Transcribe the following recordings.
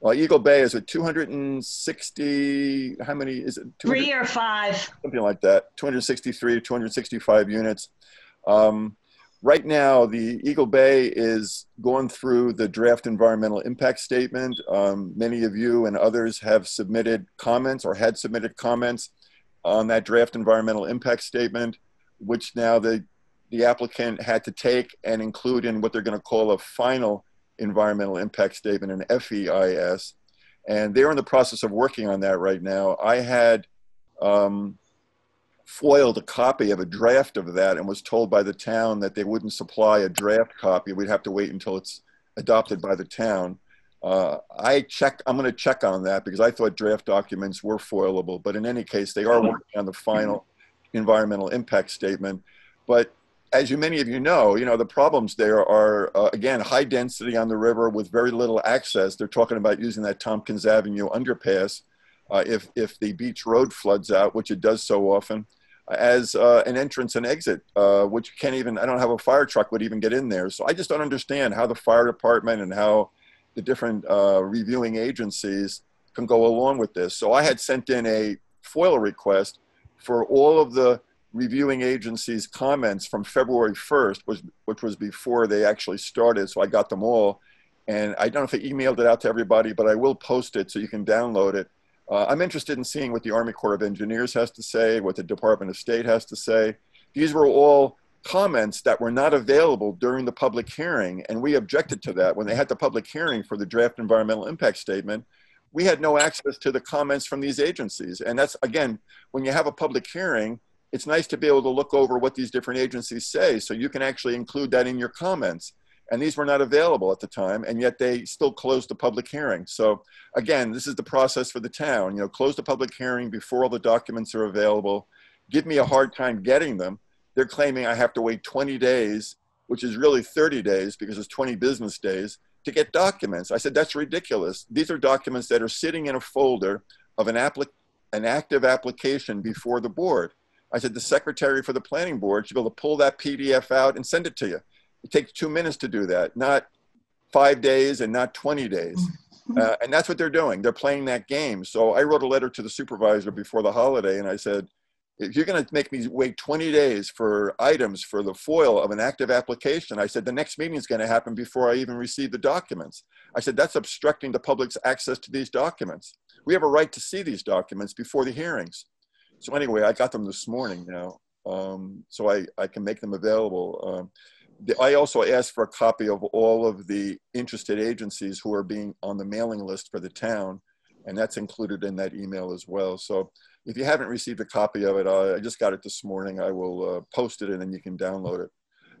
Well, Eagle Bay is at 260, how many is it? Three or five. something like that, 263, 265 units. Um, right now, the Eagle Bay is going through the draft environmental impact statement. Um, many of you and others have submitted comments or had submitted comments on that draft environmental impact statement, which now the, the applicant had to take and include in what they're going to call a final environmental impact statement, an FEIS. And they're in the process of working on that right now. I had um, foiled a copy of a draft of that and was told by the town that they wouldn't supply a draft copy. We'd have to wait until it's adopted by the town. Uh, I check, I'm going to check on that because I thought draft documents were foilable, but in any case, they are working on the final environmental impact statement. But as you many of you know, you know the problems there are uh, again high density on the river with very little access. They're talking about using that Tompkins Avenue underpass uh, if if the beach road floods out, which it does so often, as uh, an entrance and exit, uh, which can't even I don't have a fire truck would even get in there. So I just don't understand how the fire department and how the different uh, reviewing agencies can go along with this. So I had sent in a FOIL request for all of the reviewing agencies' comments from February 1st, was, which was before they actually started. So I got them all. And I don't know if I emailed it out to everybody, but I will post it so you can download it. Uh, I'm interested in seeing what the Army Corps of Engineers has to say, what the Department of State has to say. These were all comments that were not available during the public hearing, and we objected to that. When they had the public hearing for the draft environmental impact statement, we had no access to the comments from these agencies. And that's, again, when you have a public hearing, it's nice to be able to look over what these different agencies say so you can actually include that in your comments. And these were not available at the time, and yet they still closed the public hearing. So again, this is the process for the town. You know, close the public hearing before all the documents are available. Give me a hard time getting them. They're claiming I have to wait 20 days, which is really 30 days because it's 20 business days to get documents. I said, that's ridiculous. These are documents that are sitting in a folder of an, applic- an active application before the board. I said, the secretary for the planning board should be able to pull that PDF out and send it to you. It takes two minutes to do that, not five days and not 20 days. Mm-hmm. Uh, and that's what they're doing. They're playing that game. So I wrote a letter to the supervisor before the holiday and I said, if you're going to make me wait 20 days for items for the foil of an active application, I said, the next meeting is going to happen before I even receive the documents. I said, that's obstructing the public's access to these documents. We have a right to see these documents before the hearings. So anyway, I got them this morning now, um, so I, I can make them available. Um, the, I also asked for a copy of all of the interested agencies who are being on the mailing list for the town, and that's included in that email as well. So if you haven't received a copy of it, I, I just got it this morning. I will uh, post it and then you can download it.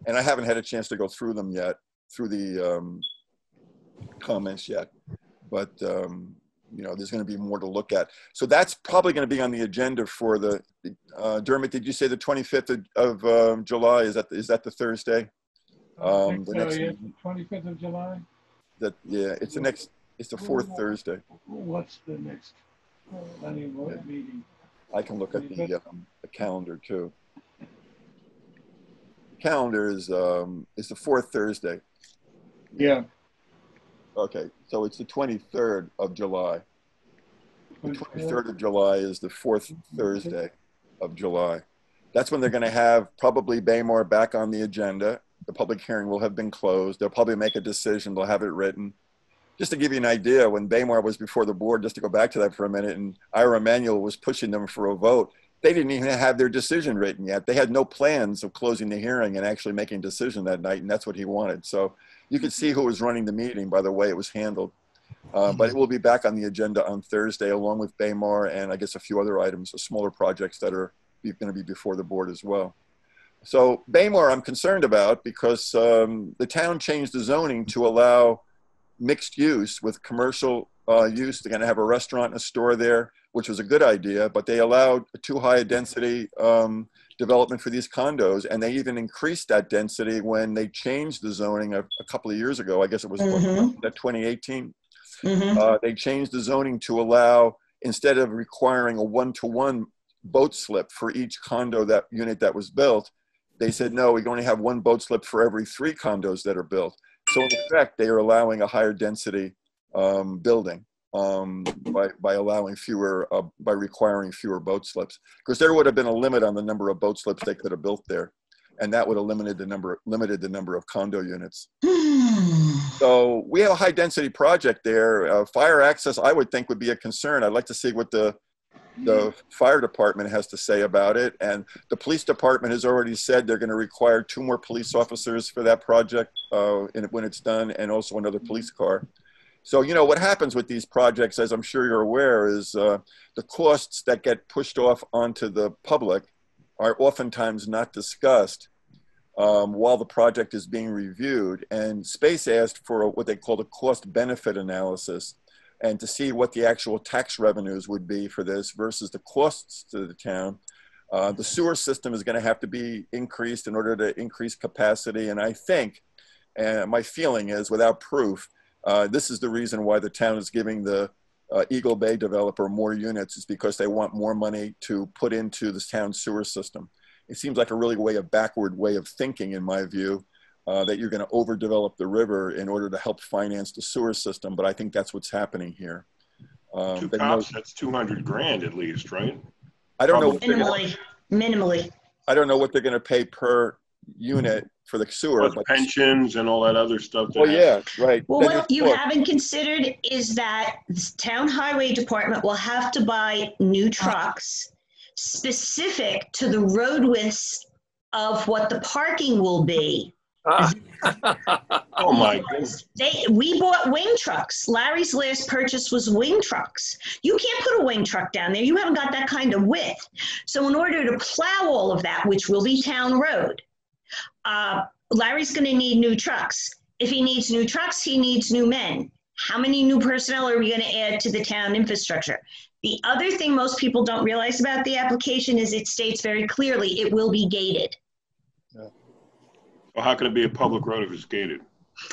And I haven't had a chance to go through them yet, through the um, comments yet, but um, you know, there's going to be more to look at. So that's probably going to be on the agenda for the, uh, Dermot, did you say the 25th of, of um, July? Is that, is that the Thursday? Um, the so, next yeah, twenty-fifth of July. That, yeah, it's the next, it's the fourth Thursday. What's the next uh, planning board meeting? I can look at the, um, the calendar too. Calendar is, um, is the fourth Thursday. Yeah. Okay, so it's the 23rd of July. The 23rd of July is the fourth mm-hmm. Thursday of July. That's when they're going to have probably Baymore back on the agenda. The public hearing will have been closed. They'll probably make a decision. They'll have it written. Just to give you an idea, when Baymore was before the board, just to go back to that for a minute, and Ira Emanuel was pushing them for a vote, they didn't even have their decision written yet. They had no plans of closing the hearing and actually making a decision that night, and that's what he wanted. So you could see who was running the meeting by the way it was handled. Uh, but it will be back on the agenda on Thursday, along with Baymore and I guess a few other items, smaller projects that are going to be before the board as well. So Baymore, I'm concerned about because um, the town changed the zoning to allow mixed use with commercial uh, use. They're going to have a restaurant and a store there, which was a good idea, but they allowed too high a density um, development for these condos, and they even increased that density when they changed the zoning a, a couple of years ago. I guess it was Mhm. that 2018. Mhm. Uh, they changed the zoning to allow instead of requiring a one-to-one boat slip for each condo that unit that was built, they said no, we only have one boat slip for every three condos that are built. So in effect, they are allowing a higher density um, building um, by, by allowing fewer, uh, by requiring fewer boat slips. Because there would have been a limit on the number of boat slips they could have built there. And that would have limited the number, limited the number of condo units. So we have a high density project there. Uh, fire access, I would think would be a concern. I'd like to see what the, the fire department has to say about it. And the police department has already said they're going to require two more police officers for that project uh, in, when it's done and also another police car. So, you know, what happens with these projects, as I'm sure you're aware, is uh, the costs that get pushed off onto the public are oftentimes not discussed um, while the project is being reviewed. And Space asked for what they called a cost benefit analysis and to see what the actual tax revenues would be for this versus the costs to the town. Uh, the sewer system is going to have to be increased in order to increase capacity. And I think, and my feeling is without proof, uh, this is the reason why the town is giving the uh, Eagle Bay developer more units is because they want more money to put into the town sewer system. It seems like a really way of backward way of thinking, in my view, uh, that you're going to overdevelop the river in order to help finance the sewer system. But I think that's what's happening here. Um, Two cops, know, that's 200 grand at least, right? I don't know. Minimally, minimally. I don't know what they're going to pay per unit for the sewer. But pensions and all that other stuff. Oh yeah, right. Well, then what you haven't considered is that the town highway department will have to buy new trucks specific to the road widths of what the parking will be. Ah. oh my goodness. They, we bought wing trucks. Larry's last purchase was wing trucks. You can't put a wing truck down there. You haven't got that kind of width. So in order to plow all of that, which will be town road, uh, Larry's going to need new trucks. If he needs new trucks, he needs new men. How many new personnel are we going to add to the town infrastructure? The other thing most people don't realize about the application is it states very clearly it will be gated. Yeah. Well, how can it be a public road if it's gated?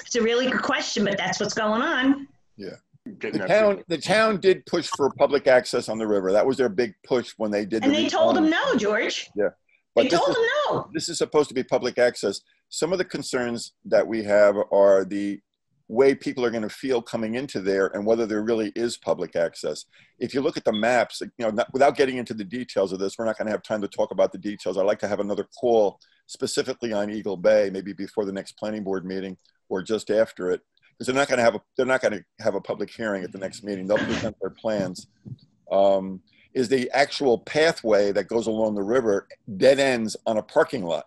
It's a really good question, but that's what's going on. Yeah. the town, the town did push for public access on the river. That was their big push when they did. And the they told them no, George. Yeah. But they told is, them no. This is supposed to be public access. Some of the concerns that we have are the way people are going to feel coming into there and whether there really is public access. If you look at the maps, you know, not, without getting into the details of this, we're not going to have time to talk about the details. I'd like to have another call specifically on Eagle Bay, maybe before the next planning board meeting or just after it, because they're not going to have a they're not going to have a public hearing at the next meeting. They'll present their plans. Um, is the actual pathway that goes along the river dead ends on a parking lot.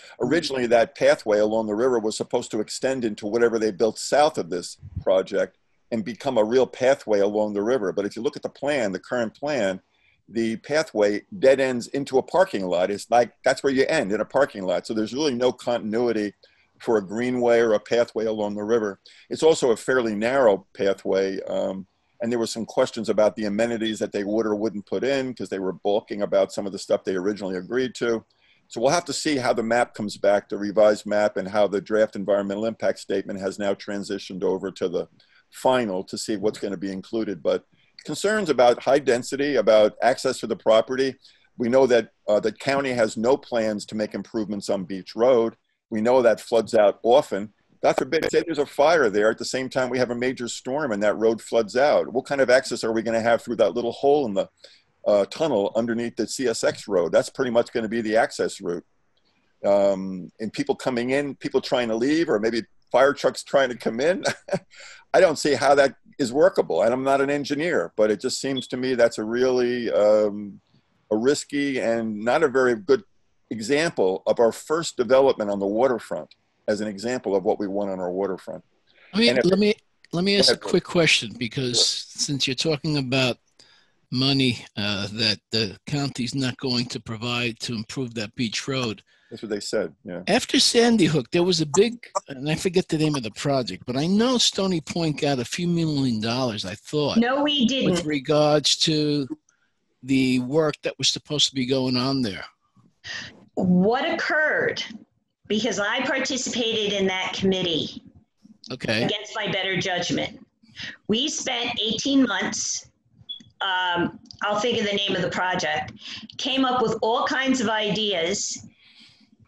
Originally, that pathway along the river was supposed to extend into whatever they built south of this project and become a real pathway along the river. But if you look at the plan, the current plan, the pathway dead ends into a parking lot. It's like that's where you end in a parking lot. So there's really no continuity for a greenway or a pathway along the river. It's also a fairly narrow pathway. Um, and there were some questions about the amenities that they would or wouldn't put in because they were balking about some of the stuff they originally agreed to. So we'll have to see how the map comes back, the revised map, and how the draft environmental impact statement has now transitioned over to the final to see what's going to be included. But concerns about high density, about access to the property. We know that uh, the county has no plans to make improvements on Beach Road. We know that floods out often. God forbid, say there's a fire there at the same time we have a major storm and that road floods out. What kind of access are we going to have through that little hole in the uh, tunnel underneath the CSX road? That's pretty much going to be the access route. Um, and people coming in, people trying to leave, or maybe fire trucks trying to come in. I don't see how that is workable. And I'm not an engineer, but it just seems to me that's a really um, a risky and not a very good example of our first development on the waterfront as an example of what we want on our waterfront. I mean, if, let me let me ask a quick question because sure. since you're talking about money uh, that the county's not going to provide to improve that beach road. That's what they said. Yeah. After Sandy Hook, there was a big, and I forget the name of the project, but I know Stony Point got a few million dollars. I thought. No, we didn't. With regards to the work that was supposed to be going on there. What occurred because I participated in that committee okay. against my better judgment. We spent 18 months, um, I'll think of the name of the project, came up with all kinds of ideas.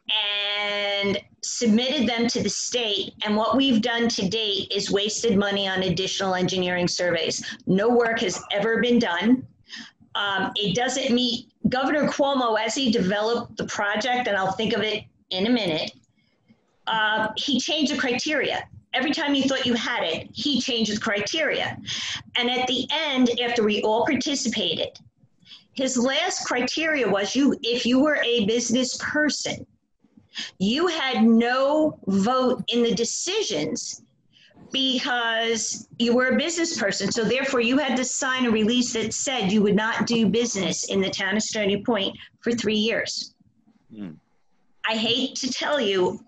and submitted them to the state. And what we've done to date is wasted money on additional engineering surveys. No work has ever been done. Um, it doesn't meet Governor Cuomo as he developed the project, and I'll think of it in a minute. Uh, he changed the criteria. Every time you thought you had it, he changed the criteria. And at the end, after we all participated, his last criteria was you if you were a business person you had no vote in the decisions because you were a business person. So therefore, you had to sign a release that said you would not do business in the town of Stony Point for three years. Hmm. I hate to tell you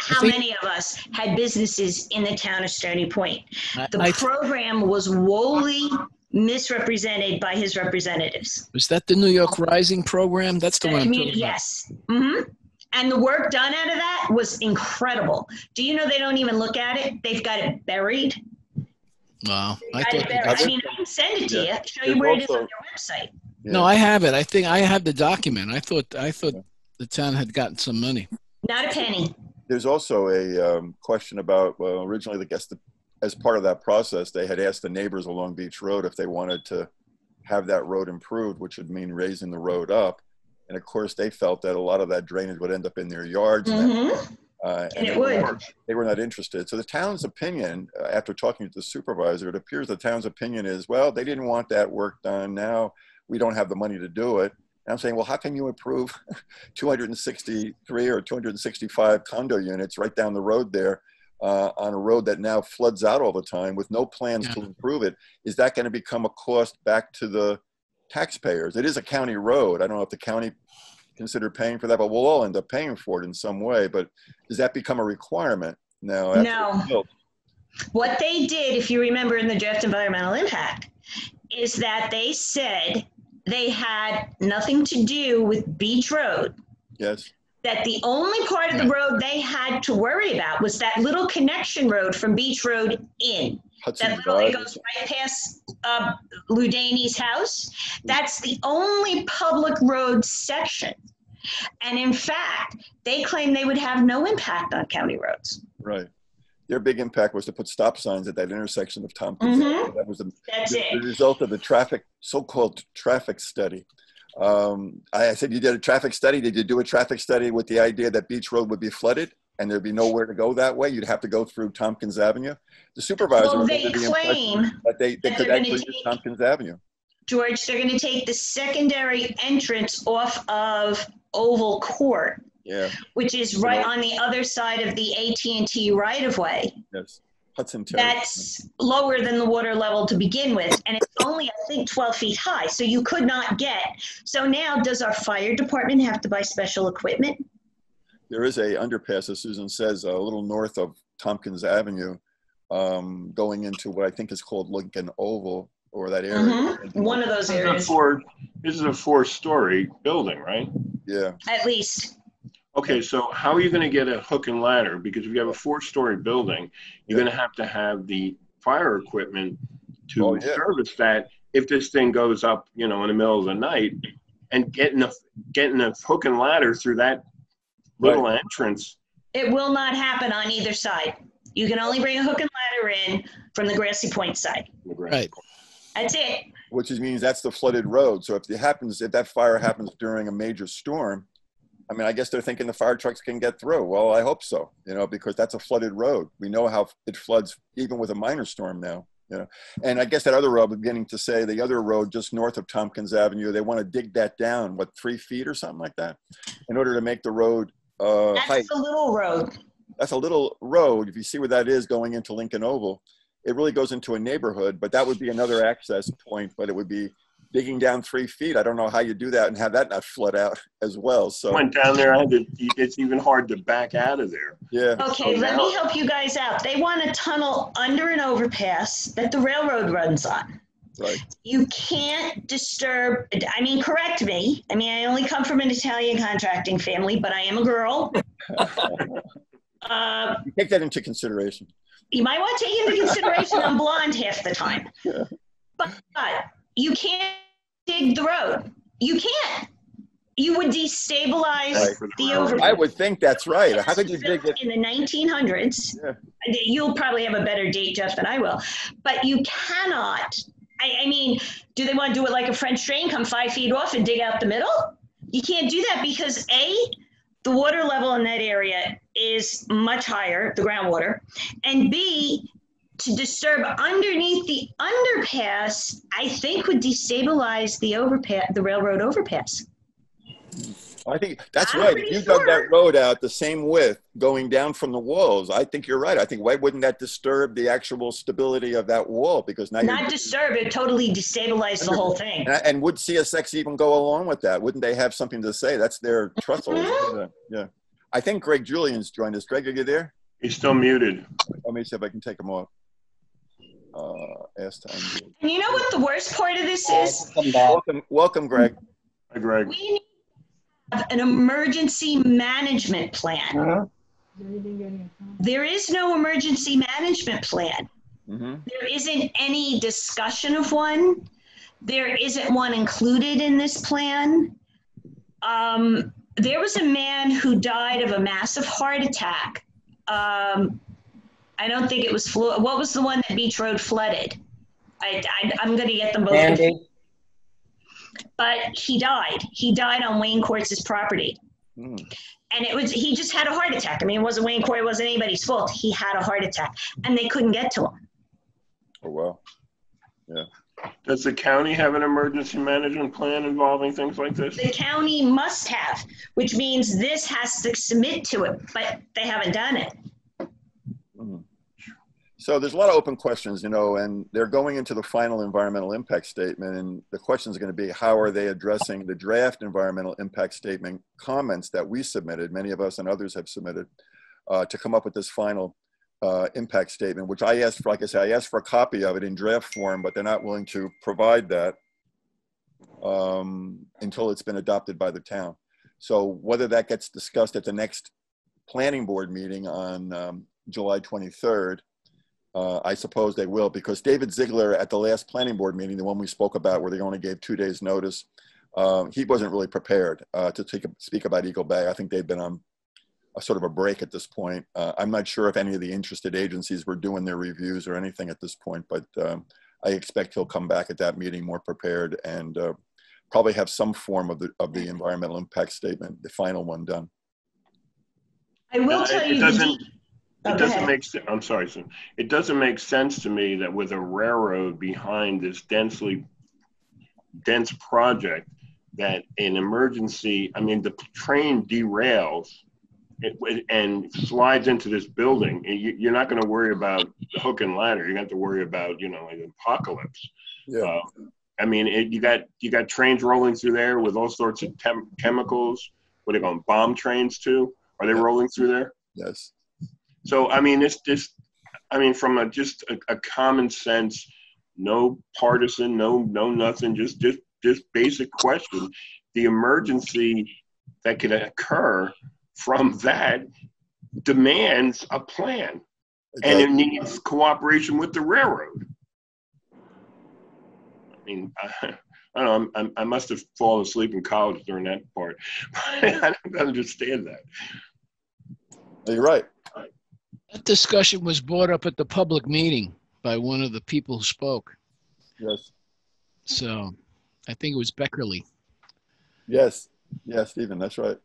how think- many of us had businesses in the town of Stony Point. The I- program was woefully misrepresented by his representatives. was that the New York Rising program? That's the The one I'm community- talking about. yes. hmm And the work done out of that was incredible. Do you know they don't even look at it? They've got it buried. Wow. I Got it thought, buried. I I mean, I can send it to Yeah. you, show you There's where it is on also- their website. Yeah. no, I have it. I think I have the document. I thought, I thought the town had gotten some money. Not a penny. There's also a um, question about, well, originally, I guess, the, as part of that process, they had asked the neighbors along Beach Road if they wanted to have that road improved, which would mean raising the road up. And of course, they felt that a lot of that drainage would end up in their yards. and that- hmm uh, And it they were would. not- They were not interested. So the town's opinion, uh, after talking to the supervisor, it appears the town's opinion is, well, they didn't want that work done. Now we don't have the money to do it. And I'm saying, well, how can you improve 263 or 265 condo units right down the road there uh, on a road that now floods out all the time with no plans to improve it? Is that going to become a cost back to the taxpayers? It is a county road. I don't know if the county consider paying for that, but we'll all end up paying for it in some way. But does that become a requirement now? after No. built? What they did, if you remember in the draft environmental impact, is that they said they had nothing to do with Beach Road. Yes. that the only part of the road they had to worry about was that little connection road from Beach Road in. Hudson That literally it goes right past uh, Ludani's house. That's the only public road section. And in fact, they claim they would have no impact on county roads. Right. Their big impact was to put stop signs at that intersection of Tompkins. Mhm. That was the, the, the result of the traffic, so-called traffic study. Um, I, I said, you did a traffic study. Did you do a traffic study with the idea that Beach Road would be flooded and there'd be nowhere to go that way? You'd have to go through Tompkins Avenue. The supervisor Well, they under the claim, that they, they that could actually use take- Tompkins Avenue. George, they're going to take the secondary entrance off of Oval Court, Yeah. which is right on the other side of the AT&T right-of-way. Yes. Hudson Terrace. that's lower than the water level to begin with, and it's only, I think, 12 feet high, so you could not get. So now, does our fire department have to buy special equipment? there is a underpass, as Susan says, a little north of Tompkins Avenue, um, going into what I think is called Lincoln Oval or that area. Mhm. One of those This is a areas, four, this is a four-story building, right? Yeah, at least. Okay, so how are you gonna get a hook and ladder? Because if you have a four-story building, you're gonna have to have the fire equipment Oh, to yeah. service that if this thing goes up, you know, in the middle of the night. And getting a, getting a hook and ladder through that little entrance, It will not happen on either side. You can only bring a hook and ladder in from the Grassy Point side. Right. That's it. which means that's the flooded road. So if it happens, if that fire happens during a major storm, I mean, I guess they're thinking the fire trucks can get through. Well, I hope so, you know, because that's a flooded road. We know how it floods even with a minor storm now, you know. And I guess that other road, beginning to say the other road just north of Tompkins Avenue, they want to dig that down, what, three feet or something like that, in order to make the road uh, height. That's the little road. That's a little road. If you see where that is going into Lincoln Oval, it really goes into a neighborhood, but that would be another access point, but it would be digging down three feet. I don't know how you do that and have that not flood out as well. So, went down there, I had to, it's even hard to back out of there. yeah. Okay, Oh, let now- me help you guys out. They want a tunnel under an overpass that the railroad runs on. Right. you can't disturb i mean correct me i mean i only come from an italian contracting family but i am a girl uh, take that into consideration. you might want to take into consideration i'm blonde half the time Yeah. but, but you can't dig the road you can't You would destabilize Right. the over. I would think that's right. How could you dig it? in the 1900s? Yeah. You'll probably have a better date, Jeff, than I will. But you cannot. I, I mean, do they want to do it like a French drain, come five feet off and dig out the middle? You can't do that because a the water level in that area is much higher, the groundwater, and b to disturb underneath the underpass, I think would destabilize the overpass, the railroad overpass. I think that's I'm right. If pretty you dug that road out the same width going down from the walls, I think you're right. I think why wouldn't that disturb the actual stability of that wall? Because now Not you're, disturb it, totally destabilize the whole thing. and, and would CSX even go along with that? Wouldn't they have something to say? That's their trestle. isn't it? Yeah. I think Greg Julian's joined us. Greg, are you there? He's still muted. Let me see if I can take him off. Uh, ask time. And you know what the worst part of this is? Come. Welcome, welcome, Greg. Hi, Greg. We need have an emergency management plan. Huh? There is no emergency management plan. hmm There isn't any discussion of one. There isn't one included in this plan. Um, there was a man who died of a massive heart attack. Um, I don't think it was Flo- what was the one that Beach Road flooded? I, I, I'm going to get them both. Andy, But he died. He died on Wayne Court's property. Mm. And it was he just had a heart attack. I mean, it wasn't Wayne Court, it wasn't anybody's fault. He had a heart attack, and they couldn't get to him. Oh, well. Yeah. Does the county have an emergency management plan involving things like this? The county must have, which means this has to submit to it, but they haven't done it. So there's a lot of open questions, you know, and they're going into the final environmental impact statement. And the question is going to be how are they addressing the draft environmental impact statement comments that we submitted, many of us and others have submitted, uh, to come up with this final uh, impact statement, which I asked for, like I said, I asked for a copy of it in draft form, but they're not willing to provide that um, until it's been adopted by the town. So whether that gets discussed at the next planning board meeting on um, July 23rd, uh, I suppose they will, because David Ziegler at the last planning board meeting, the one we spoke about where they only gave two days notice, um, he wasn't really prepared uh, to take, speak about Eagle Bay. I think they've been on a sort of a break at this point. Uh, I'm not sure if any of the interested agencies were doing their reviews or anything at this point, but um, I expect he'll come back at that meeting more prepared and uh, probably have some form of the, of the environmental impact statement, the final one done. I will No, tell it- you it doesn't- de- It go doesn't make sense. I'm sorry, sir. It doesn't make sense to me that with a railroad behind this densely dense project, that an emergency, I mean, the train derails it, and slides into this building. You, you're not going to worry about the hook and ladder. You're going to have to worry about, you know, an apocalypse. Yeah. Uh, I mean, it, you got you got trains rolling through there with all sorts of tem- chemicals. What are they going bomb trains too? Are they Yeah. rolling through there? Yes. So I mean, it's just, I mean, from a just a, a common sense, no partisan, no no nothing, just just just basic question. The emergency that could occur from that demands a plan, and it needs cooperation with the railroad. I mean, I, I don't know. I'm, I'm, I must have fallen asleep in college during that part. I don't understand that. You're right. That discussion was brought up at the public meeting by one of the people who spoke. Yes. So I think it was Beckerly. Yes. Yes, Stephen, that's right.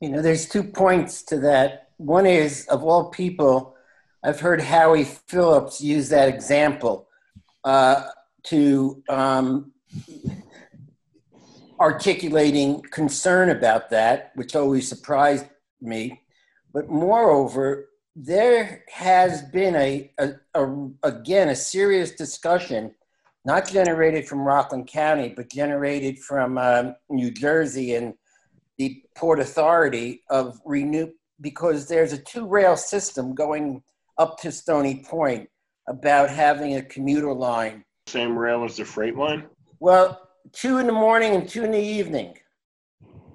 you know, there's two points to that. One is, of all people, I've heard Howie Phillips use that example uh, to um, articulating concern about that, which always surprised me. But moreover, there has been a, a, a again a serious discussion, not generated from Rockland County, but generated from um, New Jersey and the Port Authority of renew because there's a two rail system going up to Stony Point about having a commuter line. Same rail as the freight line. Well, two in the morning and two in the evening.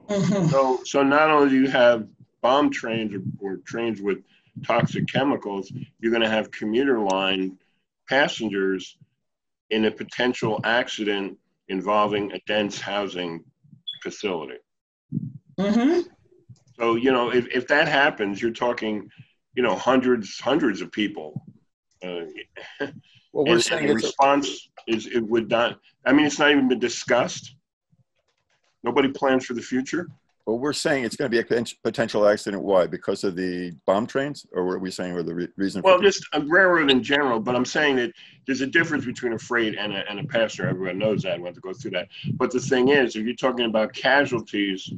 Mhm. So, so not only do you have bomb trains or, or trains with toxic chemicals, you're going to have commuter line passengers in a potential accident involving a dense housing facility. hmm So, you know, if, if that happens, you're talking, you know, hundreds, hundreds of people. Uh, Well, we're and, saying and the it's, a- response is it would not, I mean, it's not even been discussed. Nobody plans for the future. Well, we're saying it's going to be a potential accident. Why? Because of the bomb trains, or what are we saying? Or the re- reason? Well, for just a railroad in general, but I'm saying that there's a difference between a freight and a, and a passenger. Everyone knows that. I want to go through that. But the thing is, if you're talking about casualties,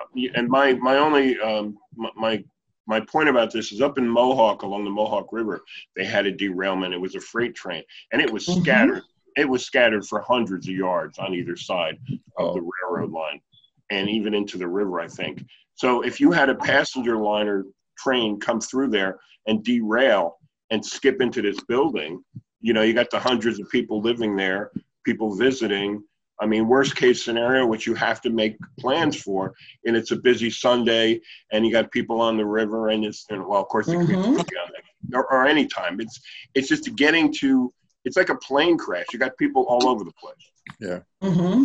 uh, and my my only um, my- my my point about this is up in Mohawk along the Mohawk River, they had a derailment. It was a freight train, and it was Mhm. scattered. It was scattered for hundreds of yards on either side of Oh. the railroad line, and even into the river, I think. So if you had a passenger liner train come through there and derail and skip into this building, you know, you got the hundreds of people living there, people visiting. I mean, worst case scenario, which you have to make plans for, and it's a busy Sunday, and you got people on the river, and it's and, well, of course, it could be Mhm. on there, or, or any time. It's it's just getting to. It's like a plane crash. You got people all over the place. Yeah. Mm hmm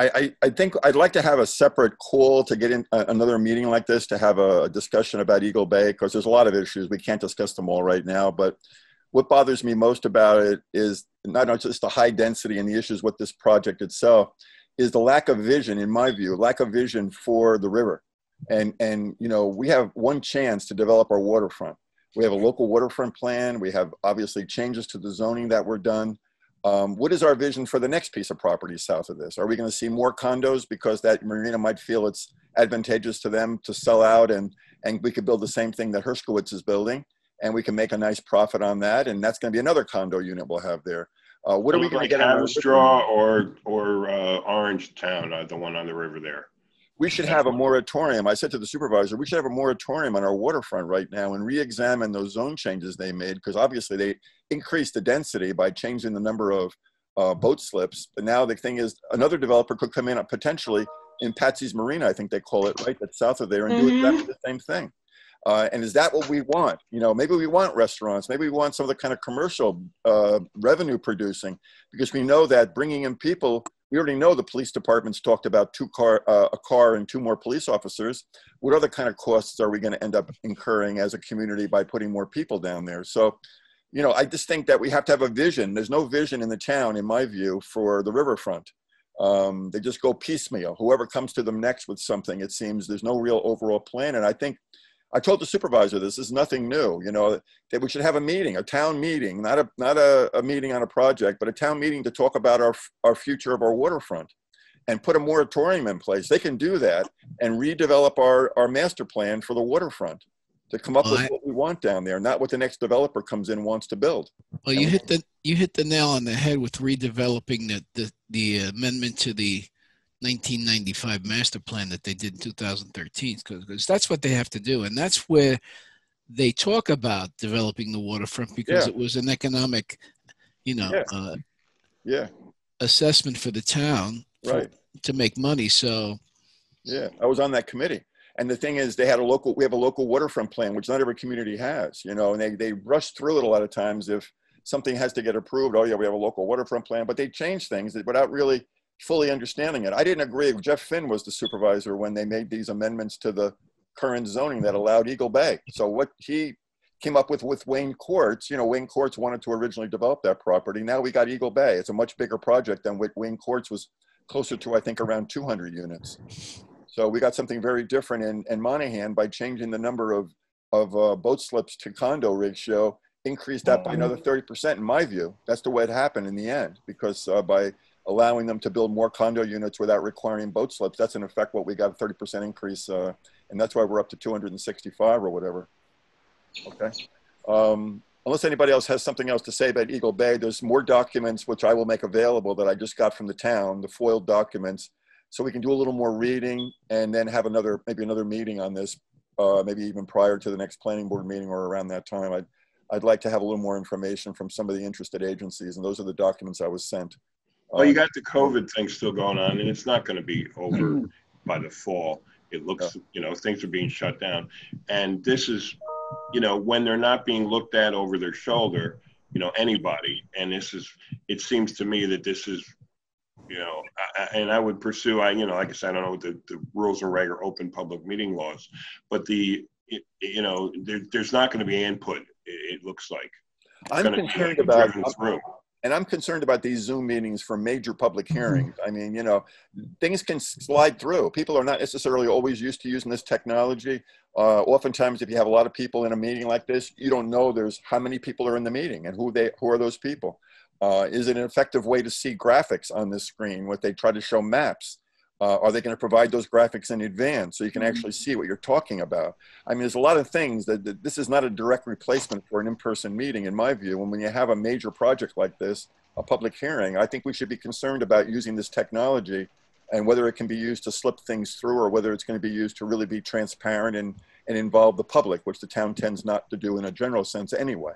I, I, I think I'd like to have a separate call to get in another meeting like this to have a, discussion about Eagle Bay because there's a lot of issues. We can't discuss them all right now. But what bothers me most about it is not just the high density and the issues with this project itself, is the lack of vision, in my view, lack of vision for the river. And, and you know, we have one chance to develop our waterfront. We have a local waterfront plan. We have obviously changes to the zoning that were done. Um, what is our vision for the next piece of property south of this? Are we going to see more condos because that marina might feel it's advantageous to them to sell out and, and we could build the same thing that Herskowitz is building and we can make a nice profit on that and that's going to be another condo unit we'll have there. Uh, what are we going like to get? Straw or or uh, Orangetown, uh, the one on the river there? We should have a moratorium. I said to the supervisor, we should have a moratorium on our waterfront right now and re-examine those zone changes they made because obviously they increased the density by changing the number of uh, boat slips. But now the thing is, another developer could come in potentially in Patsy's Marina, I think they call it, right, that's south of there, and do Mhm. exactly the same thing. Uh, and is that what we want? You know, maybe we want restaurants. Maybe we want some of the kind of commercial uh, revenue producing because we know that bringing in people. We already know the police departments talked about two car, uh, a car, and two more police officers. What other kind of costs are we going to end up incurring as a community by putting more people down there? So, you know, I just think that we have to have a vision. There's no vision in the town, in my view, for the riverfront. Um, they just go piecemeal. Whoever comes to them next with something, it seems there's no real overall plan. And I think I told the supervisor this is nothing new. You know that we should have a meeting, a town meeting, not a not a, a meeting on a project, but a town meeting to talk about our our future of our waterfront, and put a moratorium in place. They can do that and redevelop our our master plan for the waterfront to come up Well, with I- what we want down there, not what the next developer comes in and wants to build. Well, you hit the you hit the nail on the head with redeveloping the the, the amendment to the 1995 master plan that they did in 2013 because that's what they have to do and that's where they talk about developing the waterfront because Yeah. it was an economic you know Yeah. uh, Yeah, assessment for the town for- right. to make money so Yeah, I was on that committee. And the thing is, they had a local, we have a local waterfront plan, which not every community has, you know, and they, they rush through it a lot of times if something has to get approved. Oh, yeah, we have a local waterfront plan, but they change things without really fully understanding it. I didn't agree. Jeff Finn was the supervisor when they made these amendments to the current zoning that allowed Eagle Bay. So what he came up with with Wayne Courts, you know, Wayne Courts wanted to originally develop that property. Now we got Eagle Bay. It's a much bigger project than what Wayne Courts was closer to, I think, around 200 units. So we got something very different in, in Monahan by changing the number of, of uh, boat slips to condo ratio, increased that by another 30% in my view. That's the way it happened in the end, because uh, by allowing them to build more condo units without requiring boat slips, that's in effect what we got a 30% increase. Uh, and that's why we're up to 265 or whatever. Okay. Um, unless anybody else has something else to say about Eagle Bay, there's more documents which I will make available that I just got from the town, the foiled documents so we can do a little more reading and then have another maybe another meeting on this uh, maybe even prior to the next planning board meeting or around that time I'd, I'd like to have a little more information from some of the interested agencies and those are the documents i was sent Well, you Um, got the COVID thing still going on, and it's not going to be over by the fall. It looks, you know, things are being shut down, and this is, you know, when they're not being looked at over their shoulder, you know, anybody, and this is, it seems to me that this is, you know, I, and I would pursue, I, you know, like I said, I don't know what the, the rules and reg or open public meeting laws, but the, it- you know, there, there's not going to be input, it, it looks like. It's I'm concerned about, through. And I'm concerned about these Zoom meetings for major public hearings. I mean, you know, things can slide through. People are not necessarily always used to using this technology. Uh, oftentimes, if you have a lot of people in a meeting like this, you don't know there's how many people are in the meeting and who they who are those people. Uh, is it an effective way to see graphics on this screen? What they try to show maps. Uh, are they going to provide those graphics in advance so you can actually see what you're talking about? I mean, there's a lot of things that, that this is not a direct replacement for an in-person meeting, in my view. And when you have a major project like this, a public hearing, I think we should be concerned about using this technology and whether it can be used to slip things through or whether it's going to be used to really be transparent and, and involve the public, which the town tends not to do in a general sense anyway.